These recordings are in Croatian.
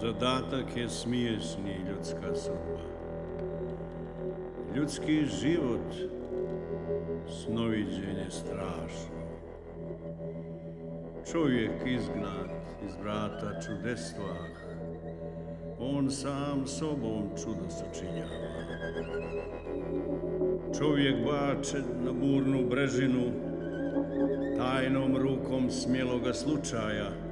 Zadatak je smiješni ljudska sudba. Ljudski život snoviđenje strašno. Čovjek izgnat iz vrata čudestva, on sam sobom čudo sačinjava. Čovjek bačen na burnu brežinu, tajnom rukom smjeloga slučaja,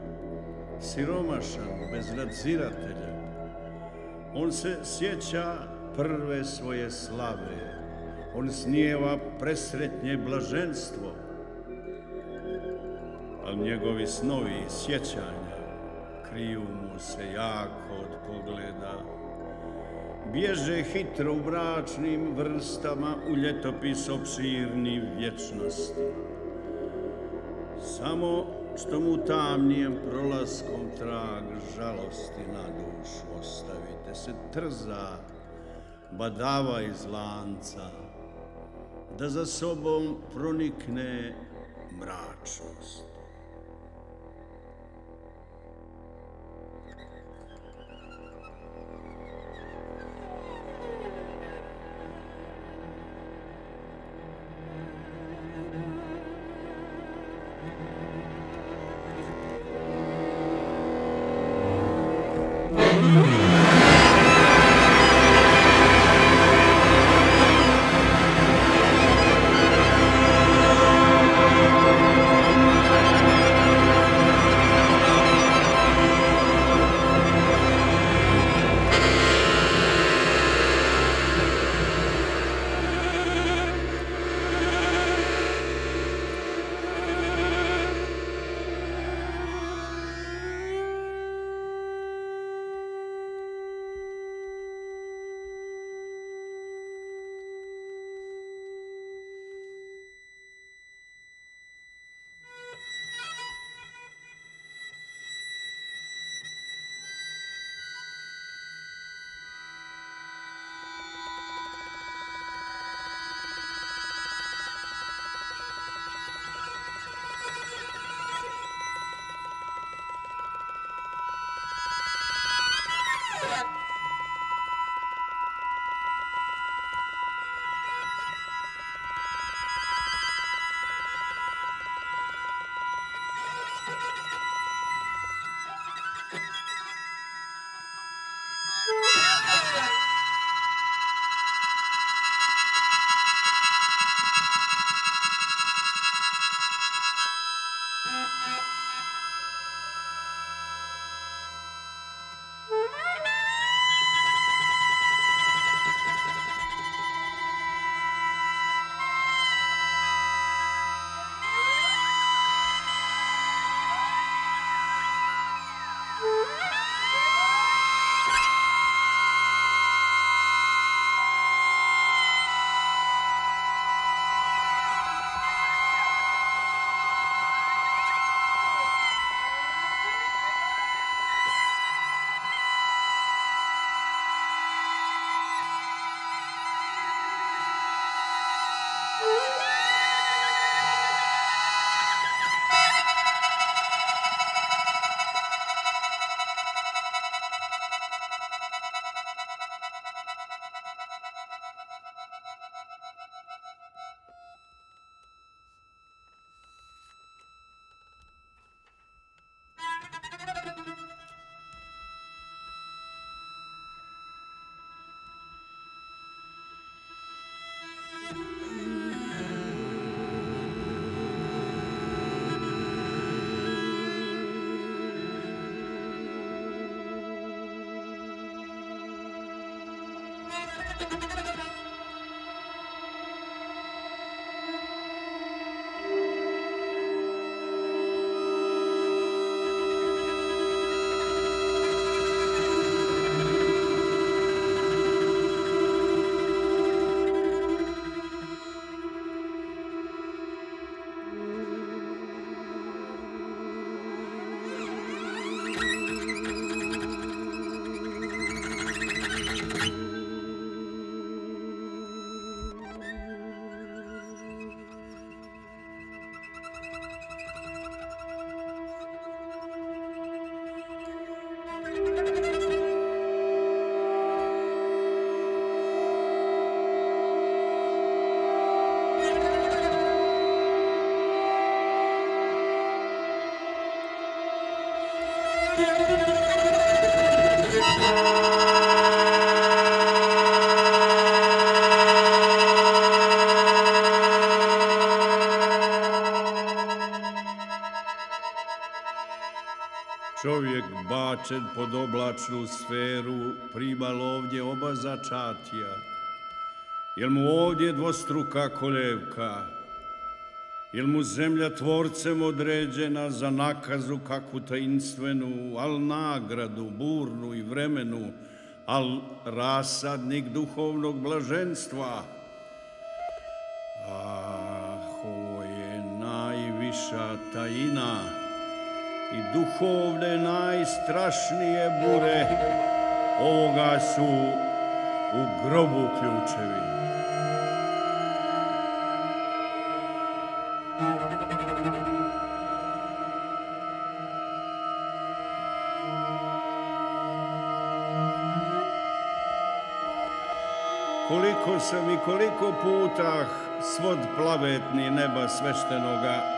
siromašan, bez nadziratelja. On se sjeća prve svoje slave. On snijeva presretnje blaženstvo. Ali njegovi snovi i sjećanja kriju mu se jako od pogleda. Bježe hitro u bračnim vrstama u ljetopis opširni vječnosti. Samo što mu tamnijem prolaskom trag žalosti na dušu ostavite se trza badava iz lanca da za sobom pronikne mračnost. Čovjek bačen pod oblačnu sferu primal ovdje oba začatija? Jel mu ovdje dvostruka koljevka? Jel mu zemlja tvorcem određena za nakazu kakvu tajinstvenu, al nagradu, burnu i vremenu, al rasadnik duhovnog blaženstva? Ah, ovo je najviša tajina i duhovne najstrašnije bure ovoga su u grobu ključevi. Koliko sam i koliko puta svod plavetni neba sveštenoga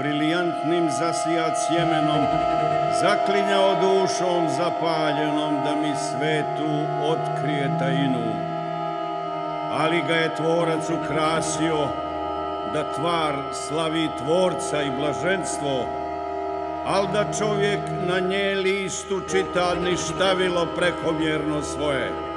briljantnim zasijat sjemenom zaklinjao dušom zapaljenom da mi svetu otkrije tajinu. Ali ga je tvorac ukrasio da tvar slavi tvorca i blaženstvo, al da čovjek na nje listu čita ništavilo prekomjerno svoje.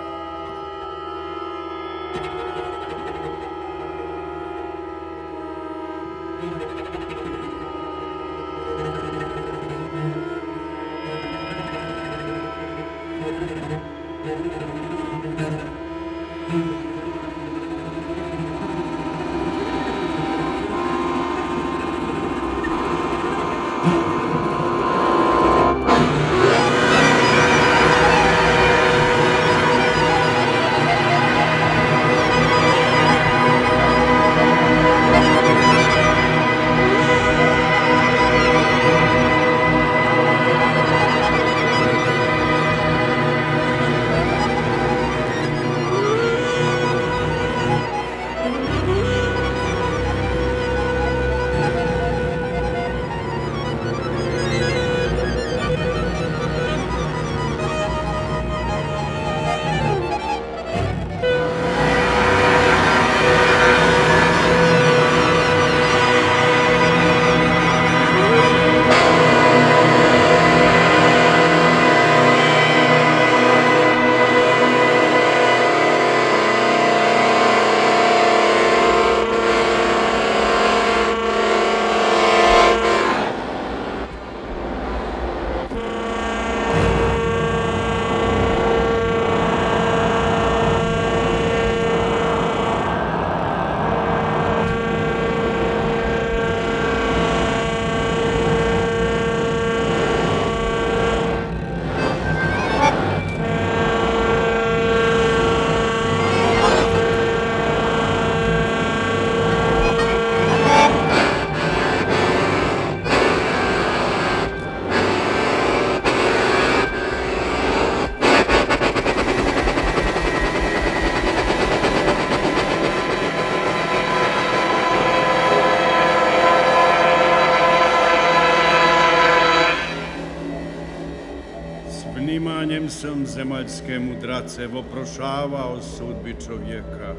Zemaljske mudrace voprošavao sudbi čovjeka,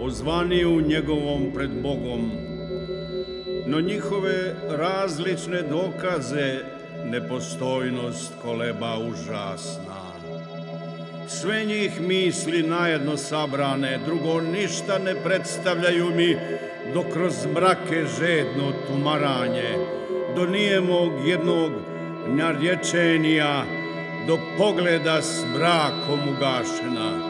ozvaniju njegovom pred Bogom, no njihove različne dokaze nepostojnost koleba užasna. Sve njih misli najedno sabrane, drugo ništa ne predstavljaju mi dok kroz mrake žedno tumaranje, do nijemog jednog narječenija, do pogleda s brakom ugašena.